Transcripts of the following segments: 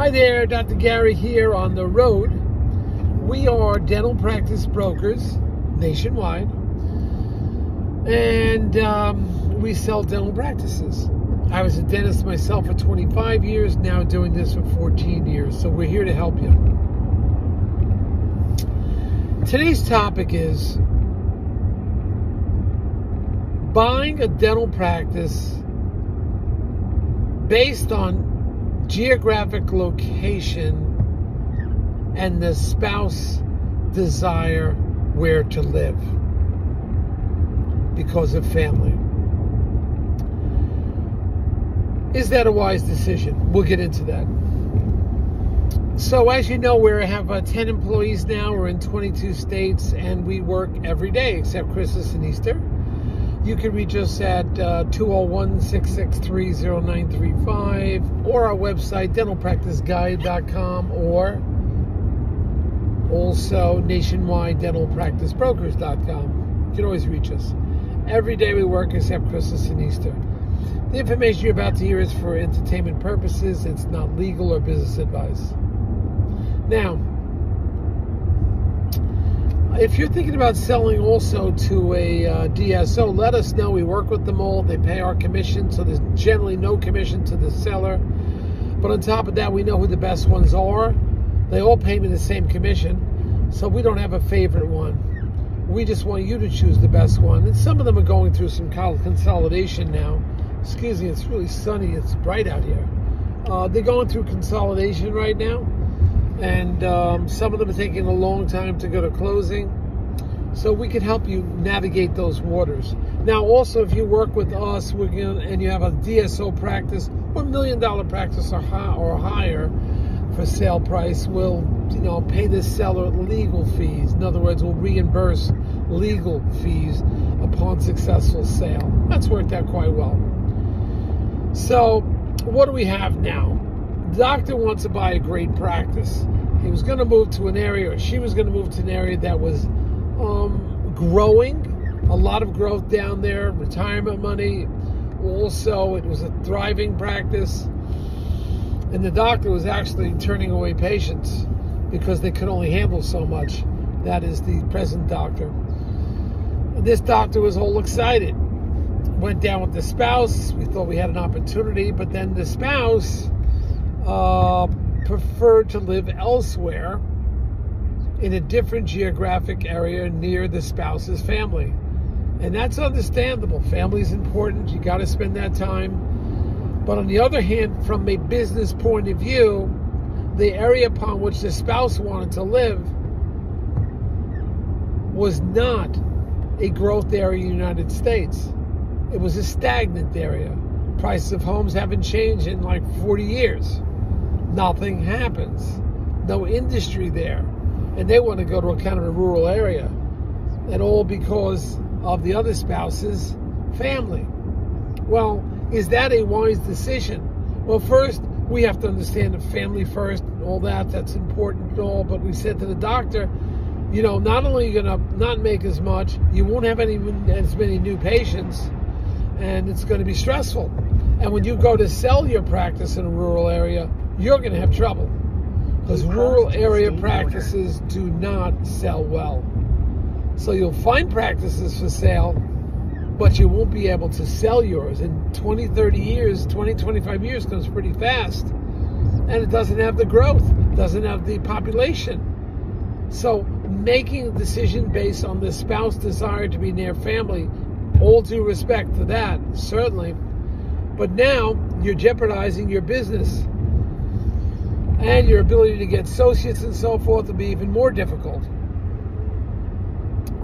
Hi there, Dr. Gary here on the road. We are dental practice brokers nationwide, and um, we sell dental practices. I was a dentist myself for 25 years, now doing this for 14 years, so we're here to help you. Today's topic is buying a dental practice based on geographic location and the spouse desire where to live because of family. Is that a wise decision? We'll get into that. So, as you know, we have uh, 10 employees now. We're in 22 states and we work every day except Christmas and Easter. You can reach us at uh, 201 663 0935 or our website, dentalpracticeguide.com, or also nationwide. You can always reach us. Every day we work except Christmas and Easter. The information you're about to hear is for entertainment purposes, it's not legal or business advice. Now, if you're thinking about selling also to a uh, DSO, let us know. We work with them all. They pay our commission, so there's generally no commission to the seller. But on top of that, we know who the best ones are. They all pay me the same commission, so we don't have a favorite one. We just want you to choose the best one. And some of them are going through some consolidation now. Excuse me, it's really sunny. It's bright out here. Uh, they're going through consolidation right now and um, some of them are taking a long time to go to closing. So we can help you navigate those waters. Now, also, if you work with us gonna, and you have a DSO practice or million dollar practice or, high, or higher for sale price, we'll you know pay the seller legal fees. In other words, we'll reimburse legal fees upon successful sale. That's worked out quite well. So, what do we have now? Doctor wants to buy a great practice. He was going to move to an area, or she was going to move to an area that was um, growing, a lot of growth down there, retirement money. Also, it was a thriving practice. And the doctor was actually turning away patients because they could only handle so much. That is the present doctor. This doctor was all excited. Went down with the spouse. We thought we had an opportunity, but then the spouse uh, preferred to live elsewhere in a different geographic area near the spouse's family. And that's understandable. Family is important. You got to spend that time. But on the other hand, from a business point of view, the area upon which the spouse wanted to live was not a growth area in the United States. It was a stagnant area. Prices of homes haven't changed in like 40 years nothing happens. No industry there. And they want to go to a kind of a rural area. And all because of the other spouse's family. Well, is that a wise decision? Well, first, we have to understand the family first and all that. That's important and all. But we said to the doctor, you know, not only are you going to not make as much, you won't have any as many new patients, and it's going to be stressful. And when you go to sell your practice in a rural area, you're going to have trouble because rural area practices do not sell well. So you'll find practices for sale, but you won't be able to sell yours. In 20, 30 years, 20, 25 years comes pretty fast. And it doesn't have the growth, doesn't have the population. So making a decision based on the spouse desire to be near family, all due respect to that, certainly. But now you're jeopardizing your business and your ability to get associates and so forth will be even more difficult.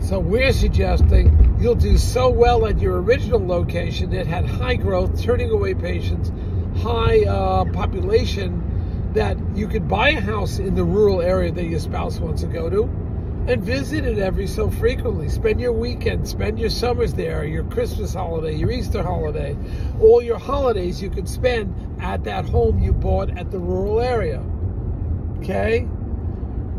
So we're suggesting you'll do so well at your original location that had high growth, turning away patients, high uh, population, that you could buy a house in the rural area that your spouse wants to go to and visit it every so frequently. Spend your weekend, spend your summers there, your Christmas holiday, your Easter holiday, all your holidays you could spend at that home you bought at the rural area. Okay?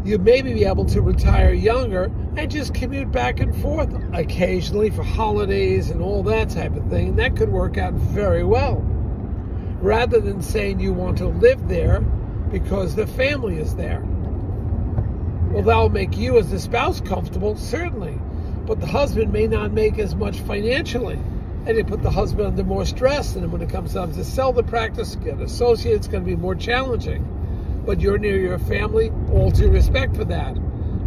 You maybe be able to retire younger and just commute back and forth occasionally for holidays and all that type of thing. That could work out very well. Rather than saying you want to live there because the family is there. Well, that'll make you as the spouse comfortable, certainly. But the husband may not make as much financially. And it put the husband under more stress. And when it comes time to sell the practice, get associates, it's going to be more challenging. But you're near your family, all due respect for that.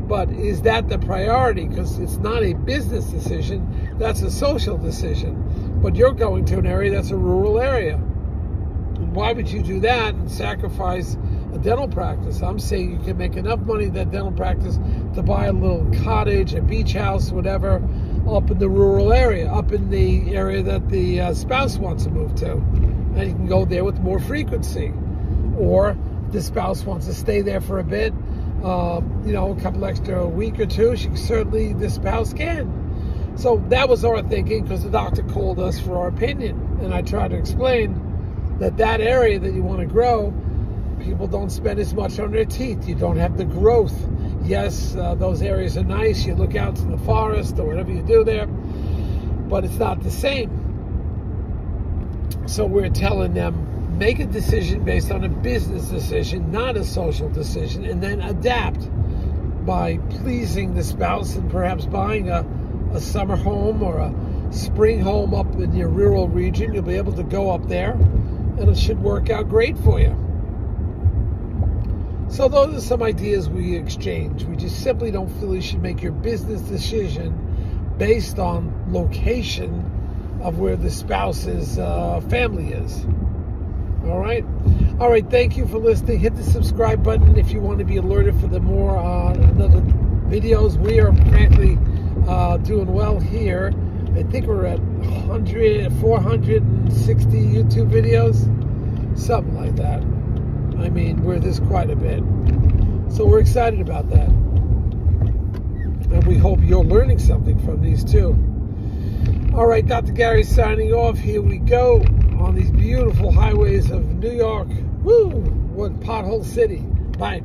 But is that the priority? Because it's not a business decision, that's a social decision. But you're going to an area that's a rural area. Why would you do that and sacrifice a dental practice? I'm saying you can make enough money that dental practice to buy a little cottage, a beach house, whatever, up in the rural area, up in the area that the uh, spouse wants to move to. And you can go there with more frequency. Or the spouse wants to stay there for a bit, uh, you know, a couple extra a week or two, she certainly, the spouse can. So that was our thinking because the doctor called us for our opinion. And I tried to explain that that area that you want to grow, people don't spend as much on their teeth. You don't have the growth. Yes, uh, those areas are nice. You look out to the forest or whatever you do there, but it's not the same. So we're telling them make a decision based on a business decision, not a social decision, and then adapt by pleasing the spouse and perhaps buying a, a summer home or a spring home up in your rural region. You'll be able to go up there it should work out great for you. So those are some ideas we exchange. We just simply don't feel you should make your business decision based on location of where the spouse's uh, family is. All right. All right. Thank you for listening. Hit the subscribe button if you want to be alerted for the more uh, videos. We are frankly uh, doing well here. I think we're at 100, 460 YouTube videos, something like that. I mean, we're this quite a bit. So we're excited about that. And we hope you're learning something from these too. All right, Dr. Gary signing off. Here we go on these beautiful highways of New York. Woo! What pothole city. Bye.